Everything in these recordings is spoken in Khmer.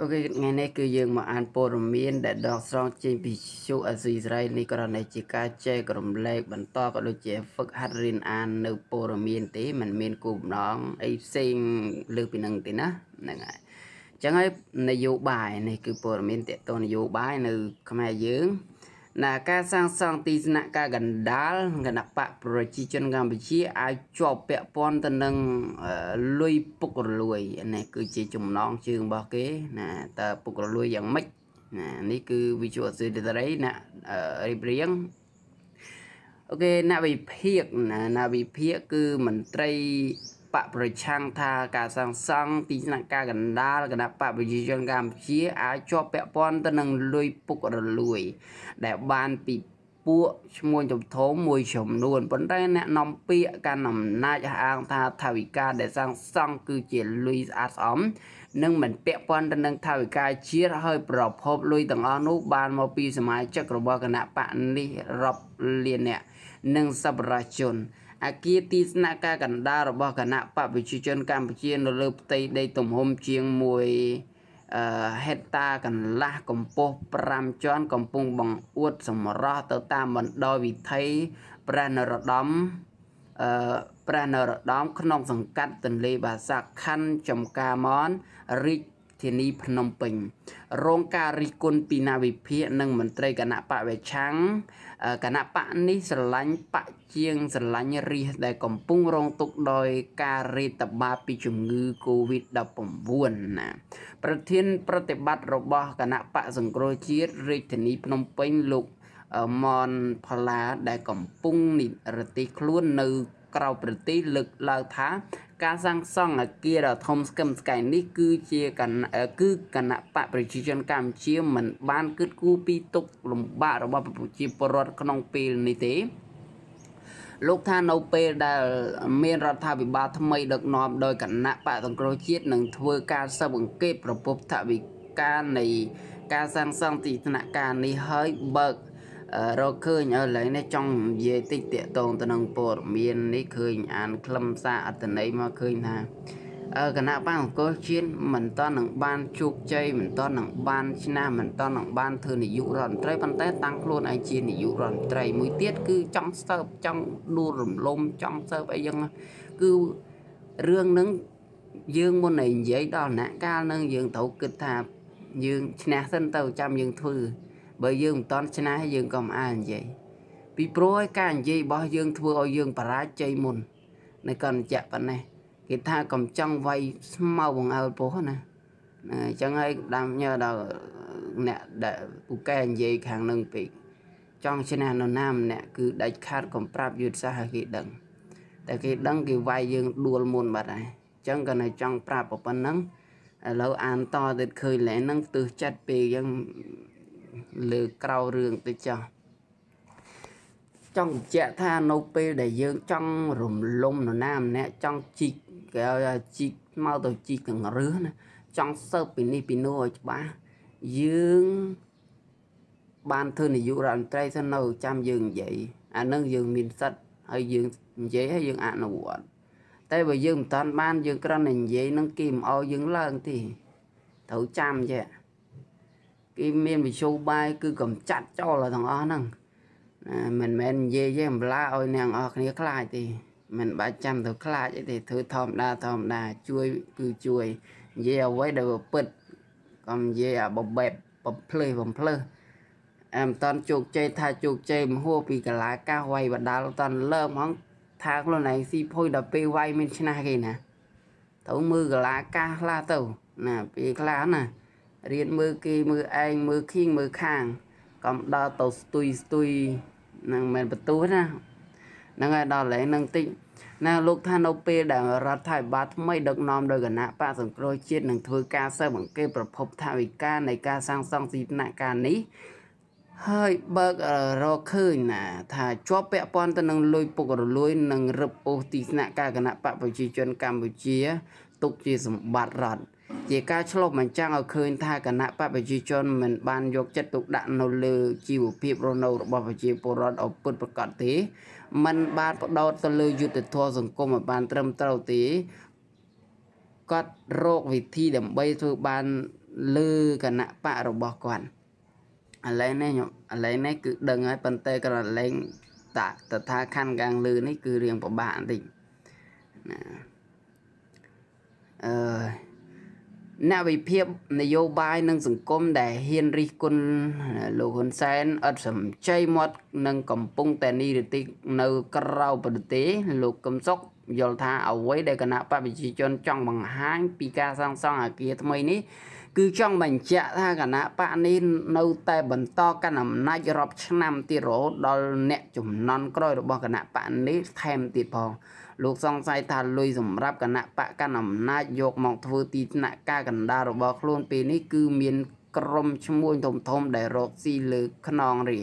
អូខេថ្ងៃនេះគឺយើងមកអានព័ត៌មានដែលដកស្រង់ចេញពីជូអស៊ីសេរីនេះក៏នៅជាការចែករំលែកបន្តក៏ដូចជាហ្វឹកហាត់រៀនអាននៅព័ត៌មានទេมันមានគោលបំណងអីផ្សេងលើពីនឹងទេណាហ្នឹងហើយអញ្ចឹងហើយនយោបាយនេះគឺព័ត៌មានតកតនយោបាយនៅខ្មែរយើង ណាការសាងសង់ទីស្នាក់ការកណ្ដាលគណៈបកប្រជាជនកម្ពុជាអាចជាប់ពាក់ព័ន្ធទៅនឹងលុយពុករលួយនេះគឺជាចំណងជើងរបស់គេ ណាតើពុករលួយយ៉ាងម៉េចណានេះគឺវិទ្យុអសិរតីណារៀបរៀងអូខេអ្នកវិភាគណាអ្នកវិភាគគឺមន្ត្រី បកប្រឆាំងថាការសាងសង់ទីស្នាក់ការកណ្ដាលគណៈបកប្រជាជនកម្ពុជាអាចជាប់ពាក់ព័ន្ធទៅនឹងលុយពុករលួយ ដែលបានពីពួកឈ្មោះចំធំមួយចំនួនប៉ុន្តែអ្នកនាំពាក្យកាន់អំណាចអះអាងថាថាវិការដែលសាងសង់គឺជាលុយស្អាតស្អំនិងមិនពាក់ព័ន្ធទៅនឹងថាវិការជាតិហើយប្រភពលុយទាំងអស់នោះបានមកពីសមាជិករបស់គណៈបកនេះរាប់លានអ្នកនិងសប្បុរសជន អគារទីស្នាក់ការកណ្ដាលរបស់គណៈបព្វជិជនកម្ពុជានៅលើផ្ទៃដីទំហំជាង1អឺហិតតាកន្លះកម្ពស់5ជាន់កំពុងបង្អួតសម្រស់ទៅតាមបណ្ដោយវិថីព្រះនរោត្តមអឺព្រះនរោត្តមក្នុងសង្កាត់ទន្លេបាសាក់ខណ្ឌចំការមនរាជ ធានីភ្នំពេញ រងការរិះគន់ពីនាវិភាកនិងមន្ត្រីគណៈបកវេឆាំងគណៈបកនេះស្រឡាញ់បកជាងស្រឡាញ់រាសដែលកំពុងរងទុក្ខដោយការរាតត្បាតពីជំងឺ Covid-19 ណាប្រធាន ប្រតិបត្តិរបស់គណៈបកសង្គ្រោះជាតិរាជធានីភ្នំពេញលោកមនផល្លាដែលកំពុងនិរទេសខ្លួននៅក្រៅប្រទេសលើកឡើងថា ការសាងសង់អគារដ៏ធំស្កឹមស្កៃនេះគឺជាគណៈគឺគណៈបកប្រជាជនកម្ពុជាមិនបានគិតគូរពីទុកលំបាករបស់ប្រជាពលរដ្ឋក្នុងពេលនេះទេលោកថានៅពេលដែលមានរដ្ឋាភិបាលថ្មីដឹកនាំដោយគណៈបកសង្គ្រោះជាតិនឹងធ្វើការស៊ើបអង្កេតប្រពន្ធថវិកានៃការសាងសង់ទីស្នាក់ការនេះហើយបើក រកឃើញឥឡូវនេះចង់និយាយតិចតកតងទៅនឹងព័ត៌មាននេះឃើញអានខ្លឹមសារអត្ថន័យមកឃើញថាគណៈបកអង្គរជាតិមិនតន់នឹងបានជោគជ័យមិនតន់នឹងបានឈ្នះមិនតន់នឹងបានធ្វើនាយករដ្ឋមន្ត្រីប៉ុន្តែតាំងខ្លួនឯងជានាយករដ្ឋមន្ត្រីមួយទៀតគឺចង់សើបចង់ដួលរំលំចង់សើបអីយ៉ាងគឺរឿងហ្នឹងយើងមុនឯងនិយាយដល់អ្នកកាលហ្នឹងយើងត្រូវគិតថាយើងឈ្នះសិនទៅចាំយើងធ្វើ បើយើងមិនតន់ឆ្នះយើងក៏មិនអាចនិយាយពីព្រោះឲ្យការនិយាយរបស់យើងធ្វើឲ្យយើងបរាជ័យមុននៅកណ្ចៈប៉ុណ្ណេះគេថាកំចង់វាយស្មៅបង្អើលពោះណាអញ្ចឹងហើយដាំញើដល់អ្នកដែលពូកែនិយាយខាងនឹងពេកចង់ឈ្នះនរណាម្នាក់គឺដាច់ខាតកំប្រាប់យុទ្ធសាស្ត្រឲ្យគេដឹងតែគេដឹងគេវាយយើងដួលមុនបាត់ហើយអញ្ចឹងក៏នៅចង់ប្រាប់ប៉ុណ្ណឹងឥឡូវអានតទៅឃើញលែងហ្នឹងទើសចិត្តពេកអញ្ចឹង លើក្រៅរឿងទៅចោះចង់បញ្ជាក់ថានៅពេលដែលយើងចង់រំលំនរណាម្នាក់ចង់ជីកគេឲ្យជីកមកទៅជីកទាំងរឹសណាចង់សើបពីនេះពីនោះឲ្យច្បាស់យើងបានធ្វើនាយករដ្ឋមន្ត្រីទៅនៅចាំយើងនិយាយអានឹងយើងមានសិទ្ធហើយយើងនិយាយហើយយើងអនុវត្តតែបើយើងមិនតាន់បានយើងគ្រាន់តែនិយាយនឹងគេមិនអោយយើងឡើងទេត្រូវចាំចេះ គេមានវិជោបាយគឺកំចាត់ចោលទាំងអស់ហ្នឹងមិនមែននិយាយទេអំឡាឲ្យអ្នកអស់គ្នាខ្លាចទេមិនបាច់ចាំទៅខ្លាចអីទេធ្វើធម្មតាធម្មតាជួយគឺជួយនិយាយអ្វីដែលពិតកុំនិយាយអាបបែបបំភ្លើសបំភ្លើសអែមិនតន់ជោគជ័យថាជោគជ័យមហួរពីកលាកាសវាយបដាលតន់លើមហងថាខ្លួនឯងស៊ីភុយដល់ពេលវាយមានឆ្នះគេណាទៅមើលកលាកាសខ្លះទៅណាពេលខ្លះណា រៀនមើលគេមើលឯងមើលខៀងមើលខាងកុំដើរទៅស្ទុយស្ទុយនឹងមិនបន្ទូណាហ្នឹងហើយដល់ឡែងនឹងតិចណាលោកថានៅពេលដែលរដ្ឋាភិបាលថ្មីដឹកនាំដោយគណៈបកសង្គ្រោះជាតិនឹងធ្វើការស៊ើបអង្កេតប្រភពថាវិការនៃការសាងសង់ទីថ្នាក់ការនេះហើយបើករកឃើញណា ថាជាប់ពាក់ព័ន្ធទៅនឹងលុយពុករលួយនិងរឹបអូសទីស្នាក់ការគណៈបកប្រជាជនកម្ពុជា ទុកជាសម្បត្តិរដ្ឋ ជាការឆ្លុះបញ្ចាំងឲ្យឃើញថាគណៈបព្វជិជនមិនបានយកចិត្តទុកដាក់នៅលើជីវភាពរស់នៅរបស់ប្រជាពលរដ្ឋឲ្យពិតប្រាកដទេมันបានបដោតទៅលើយុទ្ធធម៌សង្គមឲ្យបានត្រឹមត្រូវទេគាត់រកវិធីដើម្បីធ្វើបានលើគណៈបករបស់គាត់ឥឡូវនេះខ្ញុំឥឡូវនេះគឺដឹងហើយប៉ុន្តែគ្រាន់តែលេងតាតថាខណ្ឌកាំងលឺនេះគឺរៀងពិបាកបន្តិចណាអឺ អ្នកវិភាគនយោបាយនិងសង្គមដែលហ៊ានរិះគន់លោកហ៊ុនសែនឥតសំចៃមាត់និងកំពុងតែនីរតិនៅក្រៅប្រទេសលោកកឹមសុខយល់ថាអ្វីដែលគណៈបព្វជិជនចង់បង្ហាញពីការសាងសង់អគារថ្មីនេះគឺចង់បញ្ជាក់ថាគណៈបកនេះនៅតែបន្តកាន់អំណាចរាប់ឆ្នាំទៀតរហូតដល់អ្នកចំនួនក្រោយរបស់គណៈបកនេះថែមទៀតផង លោកសង្ស័យថាលុយសម្រាប់គណៈបកកាន់អំណាចយកមកធ្វើទីស្នាក់ការកណ្ដាលរបស់ខ្លួនពេលនេះគឺមានក្រុមឈ្មួញធំធំដែលរកស៊ីលើខ្នងរា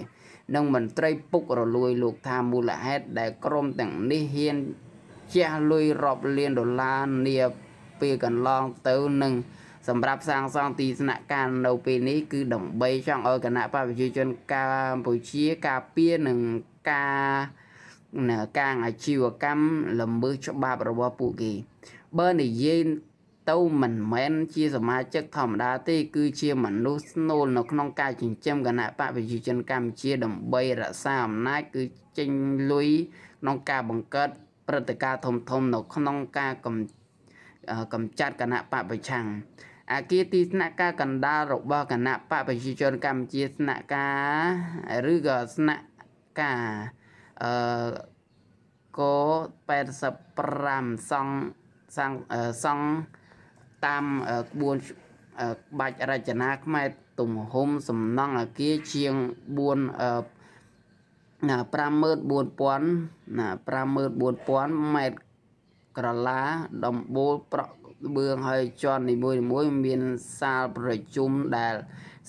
និងមន្ត្រីពុករលួយលោកថាមូលហេតុដែលក្រុមទាំងនេះហ៊ានជះលុយរាប់លានដុល្លារនាពេលកន្លងទៅនឹងសម្រាប់សាងសង់ទីស្នាក់ការនៅពេលនេះគឺដើម្បីចង់ឲ្យគណៈបព្វជិជនកម្ពុជាការពារនឹងការ ការអាជីវកម្មល្មើសច្បាប់របស់ពួកគេ បើនិយាយទៅមិនមែនជាសមាជិកធម្មតាទេ គឺជាមនុស្សស្នូលនៅក្នុងការចិញ្ចឹមគណៈបកប្រជាជនកម្ពុជាដើម្បីរក្សាអំណាចគឺចេញលុយក្នុងការបង្កើតព្រឹត្តិការណ៍ធំធំនៅក្នុងការកំចាត់គណៈបកប្រឆាំងអាគារទីស្នាក់ការកណ្ដាលរបស់គណៈបកប្រជាជនកម្ពុជាស្នាក់ការឬក៏ស្នាក់ការ អឺក85សង់សង់សង់តាមក្បួនក្បាច់រចនាខ្មែរទំហំសំណង់អាគារជាង4ណា54000ណា54000ម៉ែត្រក្រឡាដំបូលប្រក់បឿងហើយជាន់នីមួយៗមានសាលប្រជុំដែល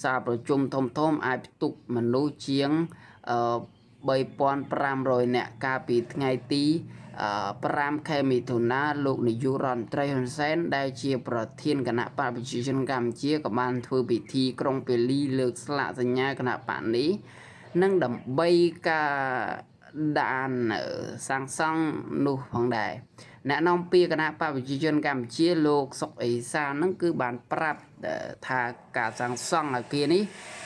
សាលប្រជុំធំធំអាចផ្ទុកមនុស្សជាង 3500នាក់កាលពីថ្ងៃទី5ខែមិថុនាលោកនាយករដ្ឋមន្ត្រីហ៊ុនសែនដែលជា ប្រធានគណៈបកប្រជាជនកម្ពុជាក៏បានធ្វើពិធីក្រុងពាលីលើកស្លាកសញ្ញាគណៈបកនេះនិងដើម្បីការ ដានសាងសង់នោះផងដែរអ្នកនាំពាក្យគណៈបព្វជិជនកម្ពុជាលោកសុកអេសាននឹងគឺបានប្រាប់ថាការសាងសង់អគារនេះ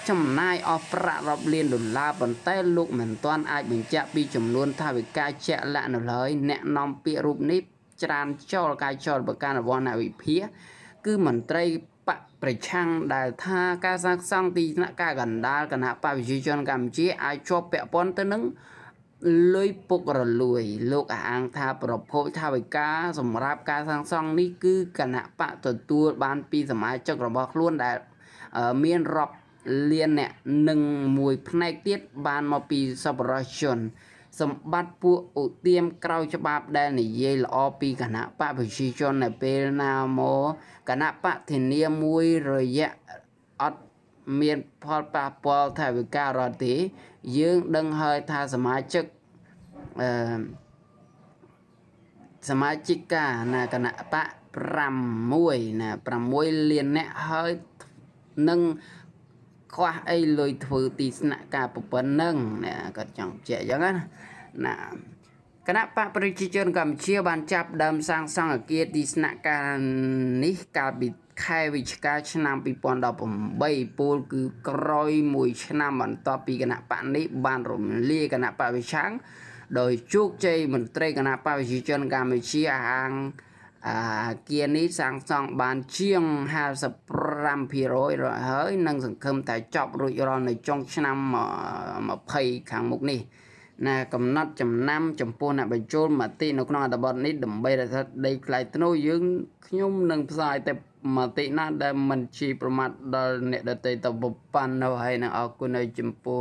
ចំណាយអស់ប្រាក់រាប់លានដុល្លារប៉ុន្តែលោកមិនទាន់អាចបញ្ជាក់ពីចំនួនថវិកាជាក់លាក់នៅឡើយអ្នកនាំពាក្យរូបនេះច្រានចោលការចោលប្រការរបស់អ្នកវិភាគគឺមន្ត្រីបកប្រឆាំងដែលថាការសាងសង់ទីស្នាក់ការកណ្ដាលគណៈបព្វជិជនកម្ពុជាអាចជាប់ពាក់ព័ន្ធទៅនឹង លុយពុករលួយ លោកអាងថាប្រភពថាវិការសម្រាប់ការសាងសង់នេះគឺគណៈបកទទួលបានពីសមាជិករបស់ខ្លួនដែលមានរាប់លានអ្នកនិងមួយផ្នែកទៀតបានមកពីសប្បុរសជនសម្បត្តិពួកឧទាមក្រៅច្បាប់ដែលនិយាយល្អពីគណៈបកប្រជាជននៅពេលណាមកគណៈបកធានាមួយរយៈអត់មានផលប៉ះពាល់ថាវិការរដ្ឋទេ យើងដឹងហើយថាសមាជិក អឺសមាជិកាណាគណៈបក6ណា6លានអ្នកហើយនឹងខ្វះអីលុយធ្វើទីស្នាក់ការប៉ុណ្ណឹងណាគាត់ចង់បញ្ជាក់អញ្ចឹងណាណាគណៈបកប្រជាជនកម្ពុជាបានចាប់ដើមសាងសង់អគារទីស្នាក់ការនេះកាលពីខែវិច្ឆិកាឆ្នាំ2018ពលគឺក្រោយមួយឆ្នាំបន្ទាប់ពីគណៈបកនេះបានរំលាយគណៈបកវិឆាំង ដោយជោគជ័យមន្ត្រីគណៈបកប្រជាជនកម្ពុជាអាងអាគារនេះសាងសង់បានជាង55%ហើយនឹងសង្ឃឹមតែចប់រួចរាល់នៅចុងឆ្នាំ20ខាងមុខនេះណាកំណត់ចំណាំចំពោះអ្នកបញ្ចូលមតិនៅក្នុងអត្ថបទនេះដើម្បីរក្សាដីថ្លៃធ្នូយើងខ្ញុំនឹងផ្សាយតែមតិណាដែលមិនជាប្រមាថដល់អ្នកដតីទៅប៉ុណ្ណោះហើយនឹងអរគុណនៅចំពោះ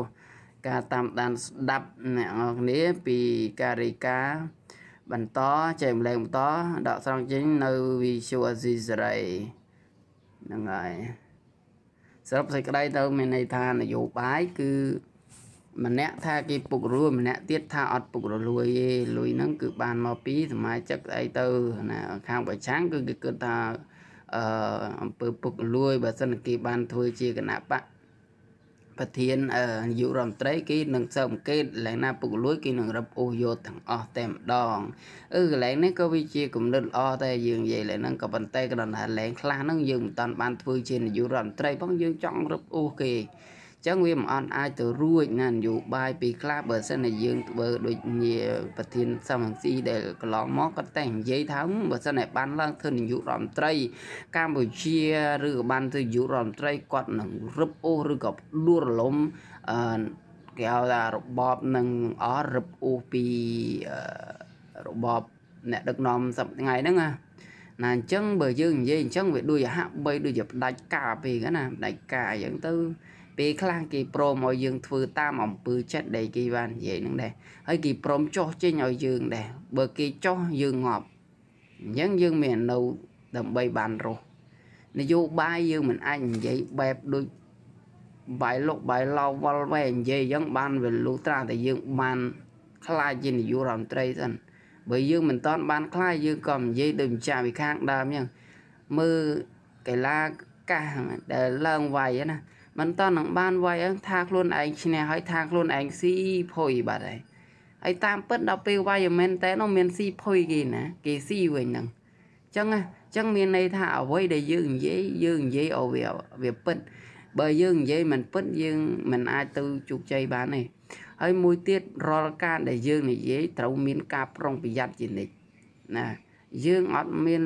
ការតាមដានស្ដាប់អ្នកនរគ្នាពីការរីកាបន្តចែកម្លែងបន្តដកស្រង់ចេញនៅ Visual Assisery ហ្នឹងហើយសរុបសេចក្តីទៅមានន័យថានយោបាយគឺម្នាក់ថាគេពុករលួយម្នាក់ទៀតថាអត់ពុករលួយទេលួយហ្នឹងគឺបានមកពីសមាជិកអីទៅណាខាងប្រឆាំងគឺគេគិតថាអឺអង្គើពុករលួយបើសិនគេបានធ្វើជាគណៈបក ប្រធានអឺនាយករដ្ឋមន្ត្រីគេនឹងសើបអង្កេតកន្លែងណាពុករលួយគេនឹងរឹបអូសយកទាំងអស់តែម្ដងអឺកន្លែងនេះក៏វាជាគំនិតល្អតែយើងនិយាយលើហ្នឹងក៏ប៉ុន្តែគ្រាន់តែកន្លែងខ្លះហ្នឹងយើងមិនតាន់បានធ្វើជានាយករដ្ឋមន្ត្រីផងយើងចង់រឹបអូសគេ ចឹងវាមិនអត់អាចទៅរួចណានយោបាយពីខ្លះបើសិនជាយើងធ្វើដូចជាប្រធានសំរងស៊ីដែលកន្លងមកគាត់តែនិយាយថាបើសិនជាបានឡើងធ្វើនាយករដ្ឋមន្ត្រី កម្ពុជាឬក៏បានធ្វើនាយករដ្ឋមន្ត្រីគាត់នឹងរឹបអូសឬក៏ដួលរលំអឺគេហៅថារបបនឹងអស់រឹបអូសពីរបបអ្នកដឹកនាំសប្តាហ៍ថ្ងៃហ្នឹងណាណាអញ្ចឹងបើយើងនិយាយអញ្ចឹងវាដូចហាក់បីដូចជាផ្ដាច់ការពេកណាផ្ដាច់ការអញ្ចឹងទៅ ពេលខ្លះគេព្រមឲ្យយើងធ្វើតាមអំពើចិត្តដែលគេបាននិយាយហ្នឹងដែរហើយគេព្រមចោះចេញឲ្យយើងដែរបើគេចោះយើងងាប់អញ្ចឹងយើងមាននៅដើម្បីបានរស់នយោបាយយើងមិនអាចនិយាយបែបដូចបាយលុកបាយឡោវល់វែនិយាយអញ្ចឹងបានវាលុះត្រាតែយើងបានខ្លាចជានាយករដ្ឋមន្ត្រីសិនបើយើងមិនតាន់បានខ្លាចយើងក៏និយាយដូចម្ចាស់ពីខាងដើមអញ្ចឹងមើលកីឡាកាសដែលឡើងវាយណា មិនតនឹងបានវាយថាខ្លួនឯងឈ្នះហើយថាខ្លួនឯងស៊ីភុយបាត់ហើយហើយតាមពិតដល់ពេលវាយមិនតែនោះមានស៊ីភុយគេណាគេស៊ីវិញហ្នឹងចឹងណាចឹងមានន័យថាអ្វីដែលយើងនិយាយយើងនិយាយឲ្យវាវាពិតបើយើងនិយាយមិនពិតយើងមិនអាចទៅជោគជ័យបានទេហើយមួយទៀតរាល់ការដែលយើងនិយាយត្រូវមានការប្រុងប្រយ័ត្នជានិច្ចណា យើងអត់មាន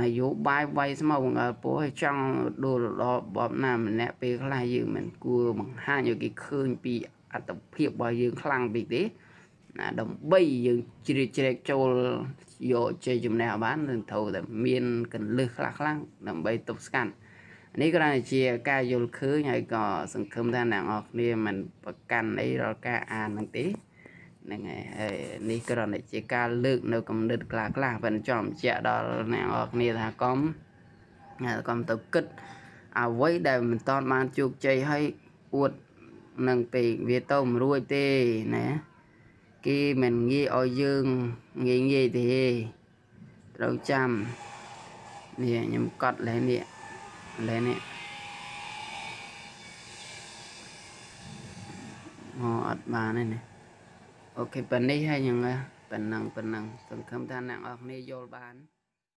នយោបាយវាយស្មោបង្អើពោះចង់ដួលរបបណាម្នាក់ពេលខ្លះយើងមិនគួរបង្ហាញឲ្យគេឃើញពីអត្តភាពរបស់យើងខ្លាំងពេកទេណាដើម្បីយើងជ្រៀតជ្រែកចូលយកជ័យជំនះបាននឹងត្រូវតែមានកលឹះខ្លះខ្លាំងដើម្បីទប់ស្កាត់នេះគ្រាន់តែជាការយល់ឃើញហើយក៏សង្ឃឹមថាអ្នកនរគ្នាមិនប្រកាន់អីរាល់ការអានហ្នឹងទេ ហ្នឹងហើយហើយនេះគ្រាន់តែជាការលើកនៅគំនិតខ្លះខ្លះប៉ុន្តែចំជាក់ដល់អ្នកនរគ្នាថាកុំកុំទៅគិតអ្វីដែលមិនតាន់បានជោគជ័យហើយអួតនឹងពេកវាទៅមិនរួចទេណាគេមិនងាយឲ្យយើងងាយងាយទេត្រូវចាំនេះខ្ញុំកត់លែនេះលែនេះអូអត់បានទេនេះ អូខេប៉ុណ្នេះហើយយើងប៉ុណ្ណឹងប៉ុណ្ណឹងសង្ឃឹមថាអ្នកនរគ្នាយល់បាន